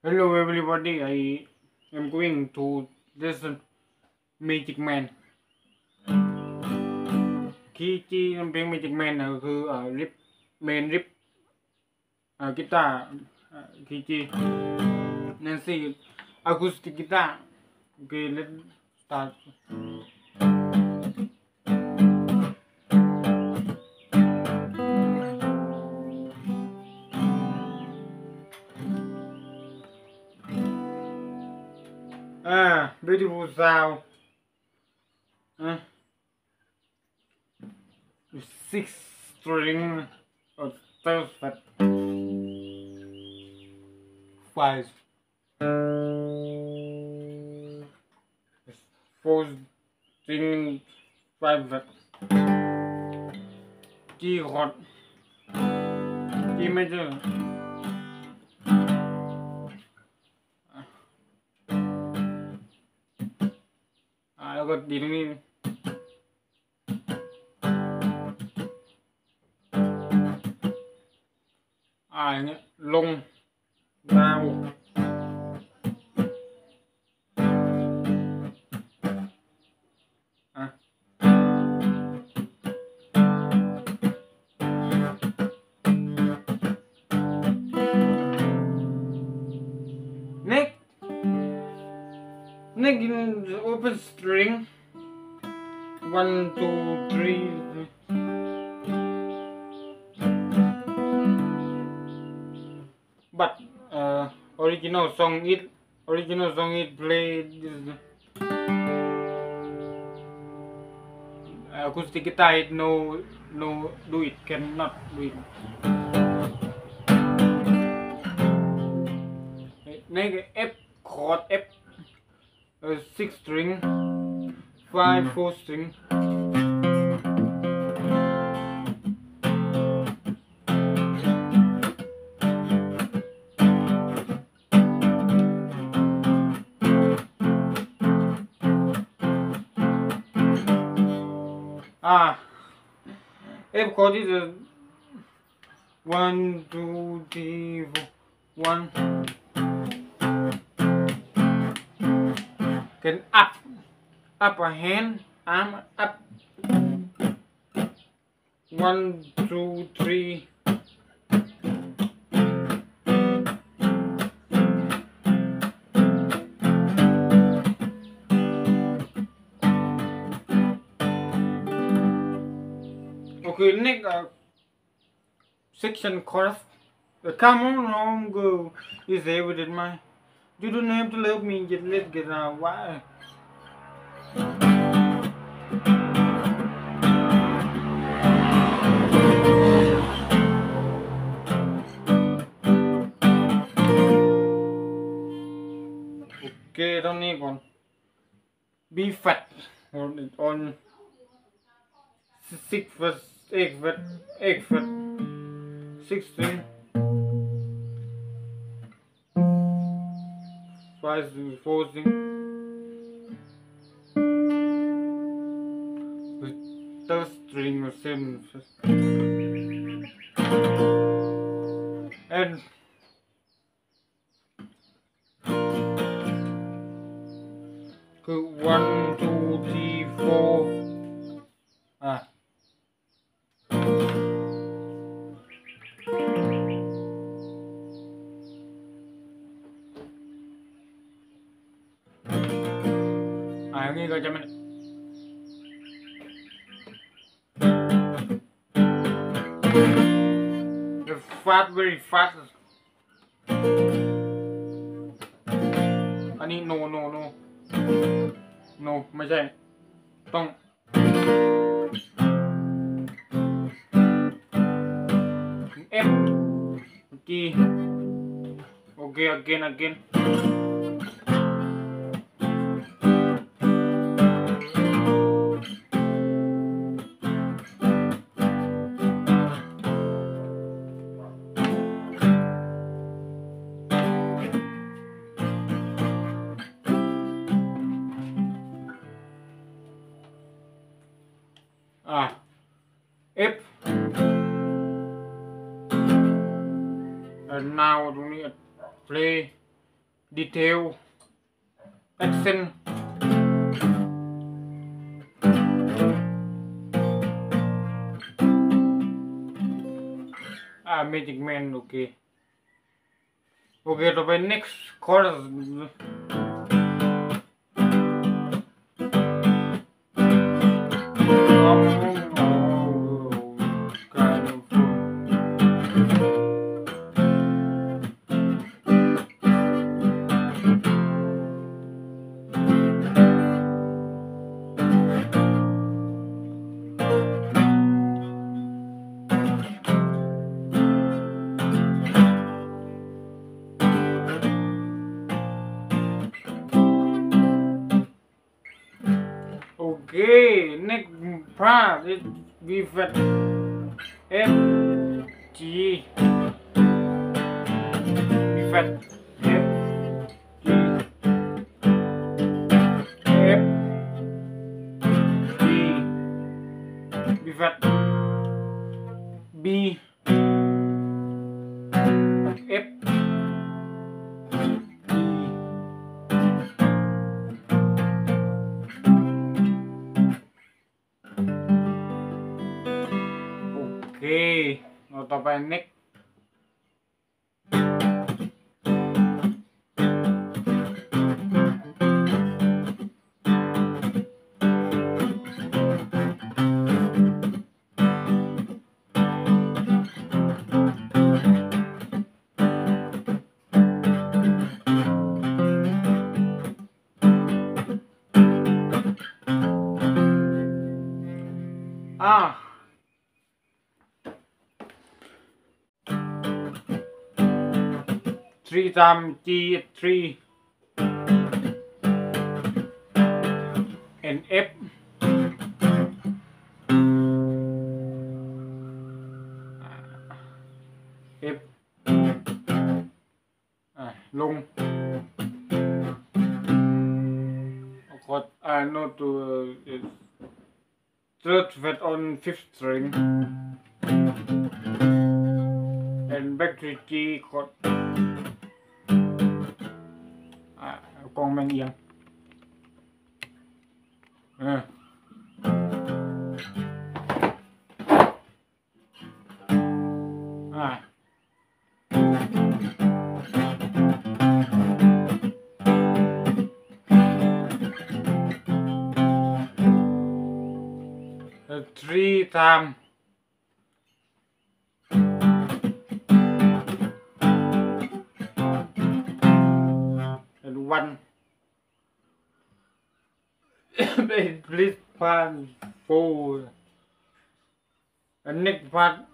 Hello everybody, I am going to listen Magic Man คีย์จีเพลง Magic Man นะคืออ่าริปเมนริปอ่ากีตาร์อ่าคีย์จีนั่นสิอะคูสติกกีตาร์โอเค let's start sound อ่ะ six string or twelve fret five. Four string five G chord G major আগত বিভিন্ন nag open string one two three. but uh, original song it original song it played uh, acoustic guitar it no no do it cannot do it neg string. Five four string. Ah, F chord is a one, two, three, four, one. Can up, up a hand, arm up. One, two, three. Okay, next uh, section chorus. Uh, come on, long girl, is evident my. You don't have to love me, just let get around. Why? Okay, don't need one. Be fat on on six foot, eight foot, eight foot, sixteen. Five, fourteen, the third string or seven, andone two three four The fast very fast อันนี้ no no no no ไม่ใช่ ต้อง F G Okay again again ตรงนี้ play detail accent ah magic man ok ok ต่อไป next chorus part is B flat F G B flat F G F G B flat B Toto Panic Ah, three time G three. And F F à, long. Chord I know to uh, third fret on fifth string. And back to G chord con mang yên à. à. three time and one Blitzpan for a Nick Pat.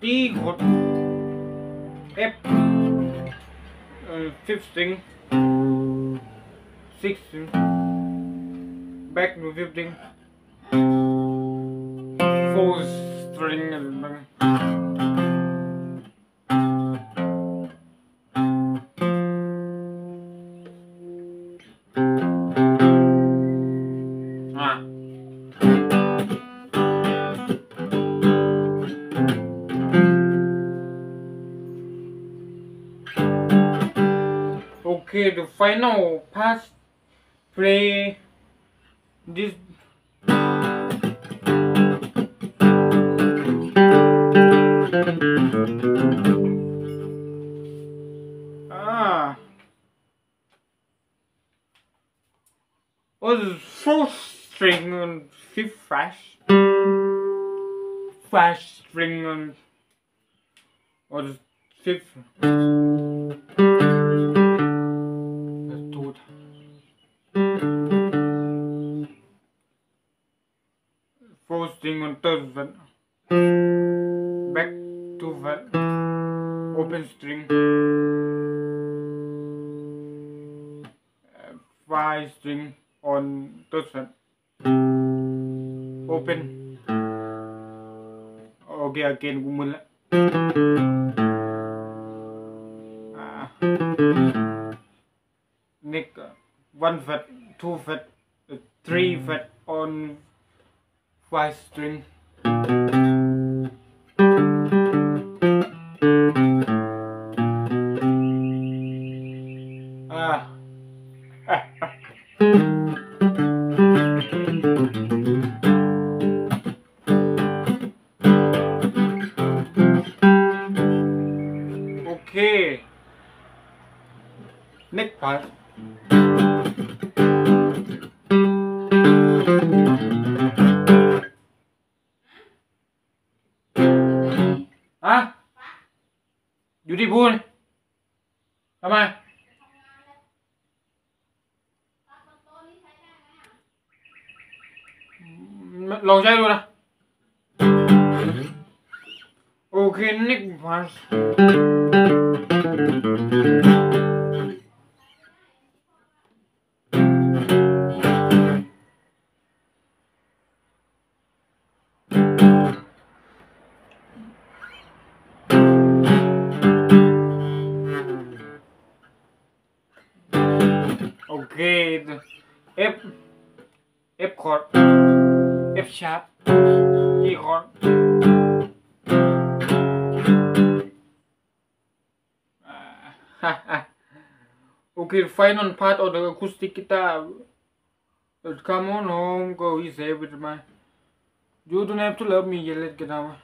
T hột F uh, 15 16 back to 15 final pass play this. Ah. Was fourth string on fifth flash flash string on the fifth string on third fret. Back to fret. Open string. Uh, Five string on third fret. Open. Okay, again, uh, one fret, two fret, uh, three fret on five string. ฮะอยู่ที่พูนทำไมลองใช้ดูนะโอเคนิกพาส okay final part of the acoustic guitar. Come on home go he say with my you don't have to love me yet let get out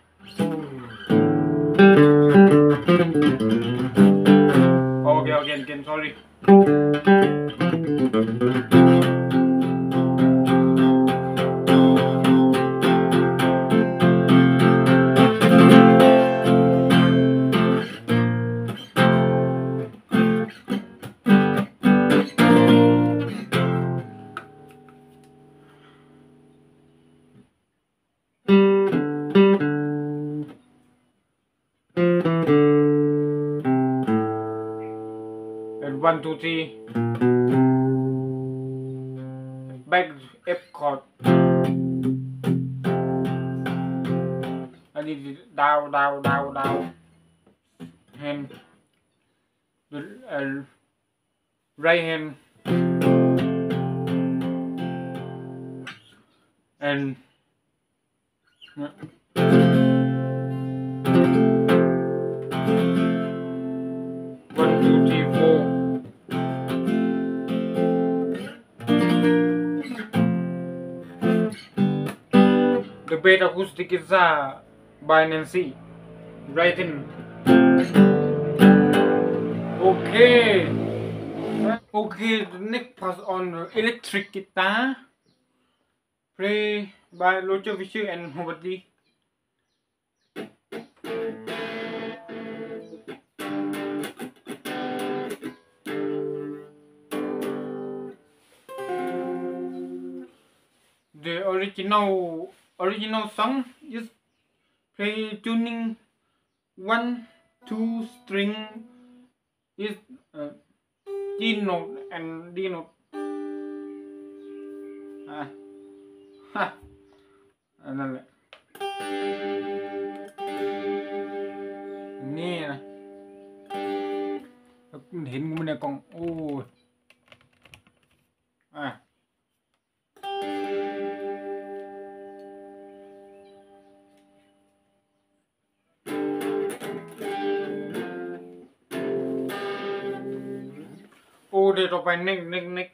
okay again again sorry and one two three. Back F chord. Need it down down down down. Hand. The uh, right hand. And one Bait Acoustic Guitar by Nancy. Right in. Okay. Okay, next part on electric guitar. Play by Roger Fisher and Howard Lee. the original original song just play tuning one two string is uh, G note and D note. Ah. Ha. Another. Nè. Hình của mình này còn ôi ไปเน็กเน็กเน็ก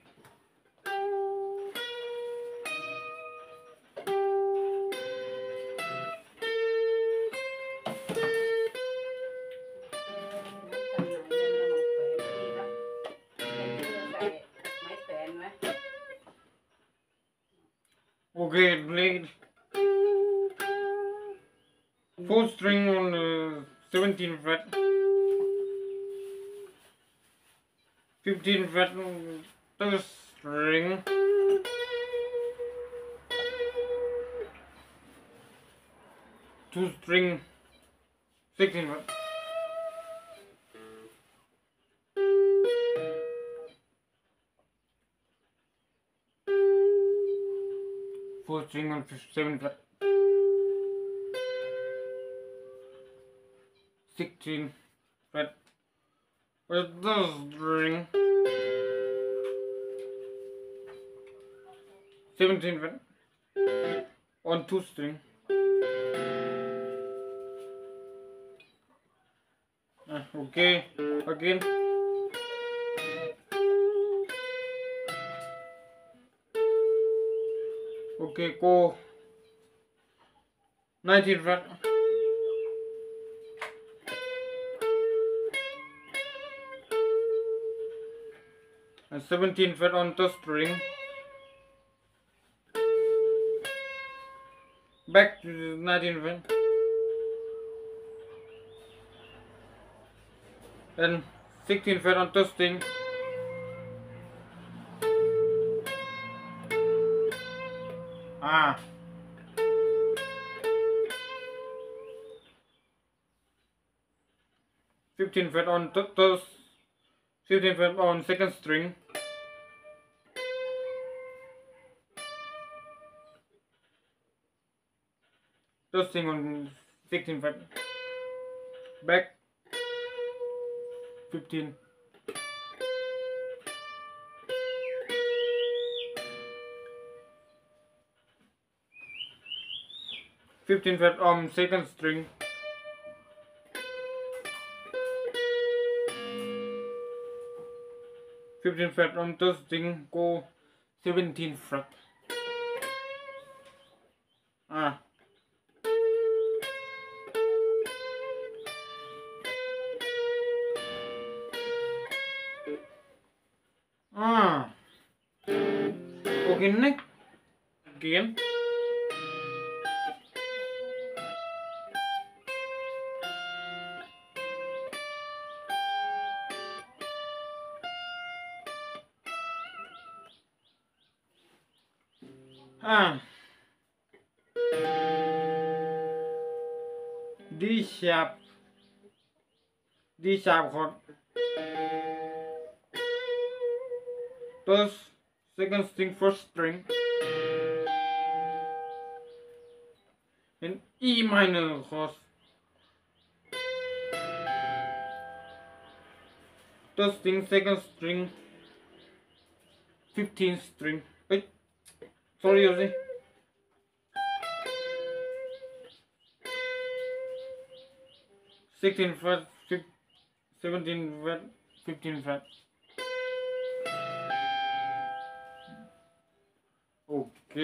15 fret string. Two string. 16 fret. Four string fif- seven fret. Sixteen fret with the string 17 fret on two string. Ah, okay, again. Okay, go 19 fret. And 17 fret on the string. Back to 19 fret. And 16 fret on the string. Ah. Fifteen fret on th those fifteen fret on second string. Those thing on sixteen fret. Back fifteen. Fifteen fret on um, second string. Fifteen fret on um, third string. Go seventeen fret. Ah. Okay, next. Again. Ah. D sharp. D sharp chord. First, second string, first string. And E minor chord. Third string, second string. 15 string. Wait. Sorry, Ozzy. Sixteen fret, fif- seventeen fret, โอเค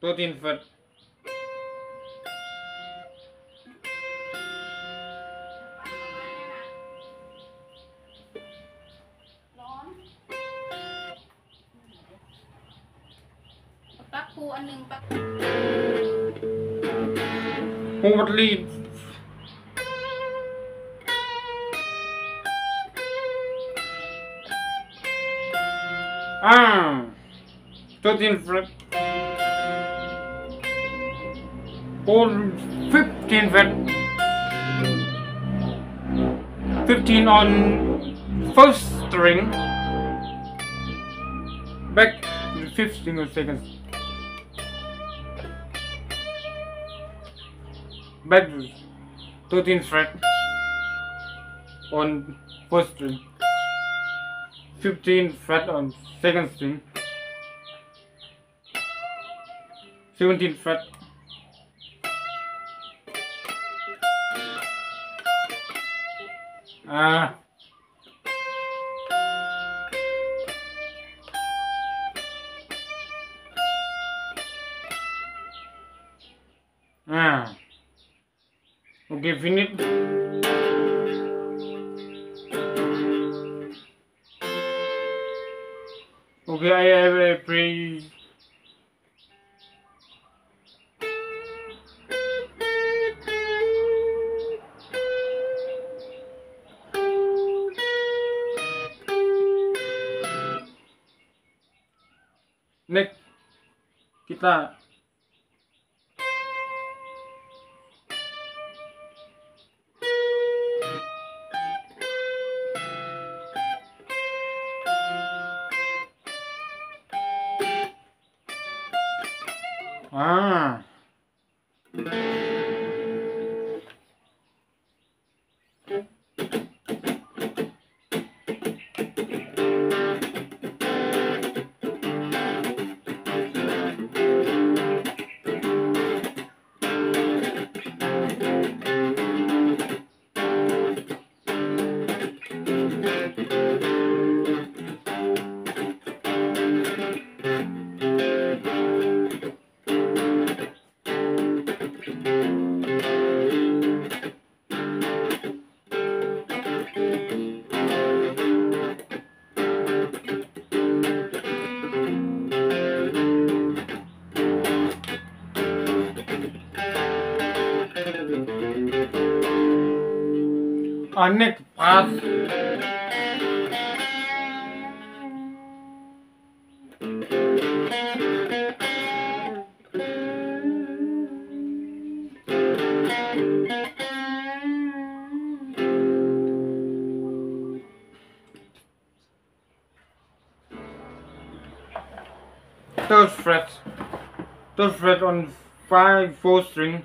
ตัวตีนฟัดปักคูอันหนึ่งปักหูวัดลีด Ah, 13 fret. Or 15 fret. 15 on first string. Back to the fifth string or second. Back to 13 fret on first string. 15 fret on second string. 17 fret. Ah ah okay finish Ah. Next pass third fret third fret on five four string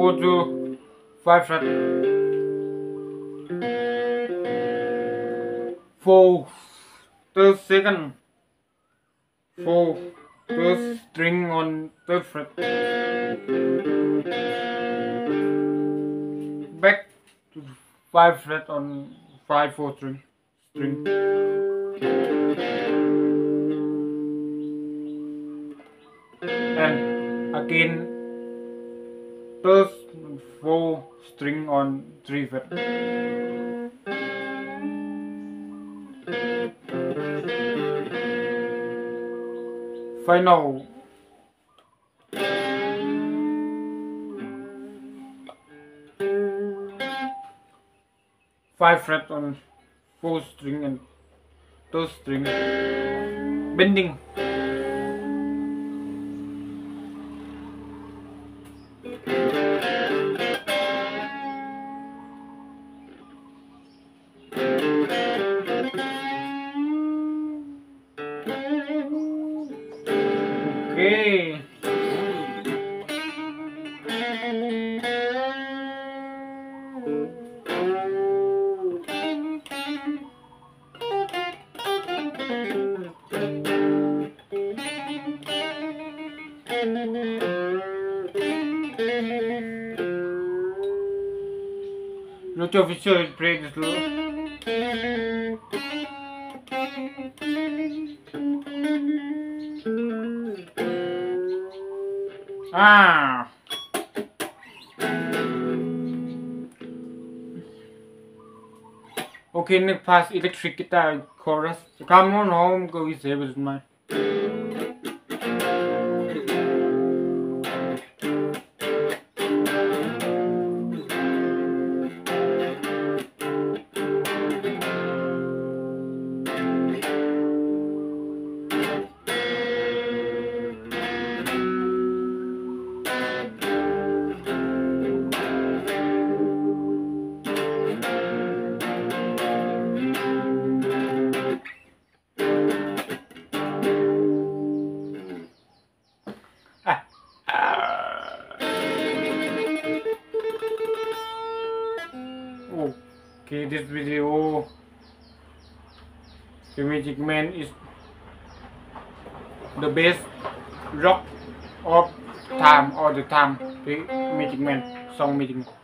go to five fret four third second. Four third string on third fret. Back to five fret on five four string string. And again third four string on three fret. Final. Five fret on four string and two string. Bending Lucha Fisher play this low. Ah. Okay, next pass electric guitar chorus. Come on home, go with my. Magic Man is the best rock of time all the time. The Magic Man song Magic Man.